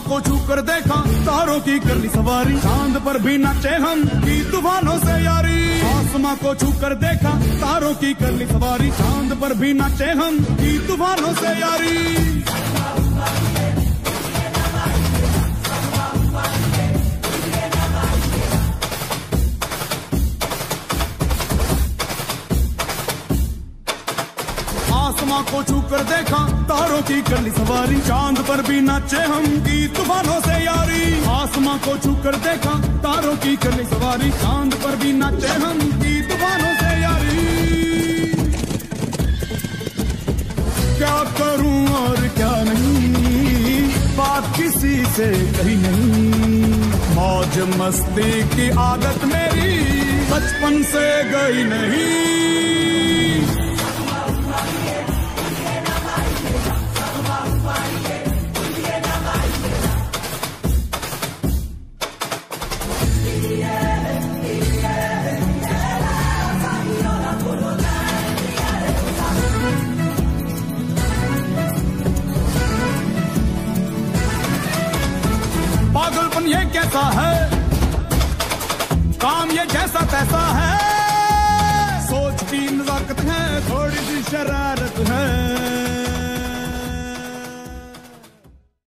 कर देखा, तारों की कर ली सवारी। चाँद पर भी नाचे हम की तूफानों से यारी। आसमां को छू कर देखा, तारों की कर ली सवारी। चाँद पर भी नाचे हम की तूफानों से यारी। आसमां को छू कर देखा, तारों की कर ली सवारी, चाँद पर भी नाचे हम की तूफानों से यारी। आसमां को छू कर देखा, तारों की कर ली सवारी, चाँद पर भी नाचे हम की तूफानों से यारी। क्या करूँ और क्या नहीं, बात किसी से कही नहीं। मौज मस्ती की आदत मेरी, बचपन से गई नहीं। पागलपन ये कैसा है? काम ये जैसा तैसा है। सोच की नजाकत है, थोड़ी सी शरारत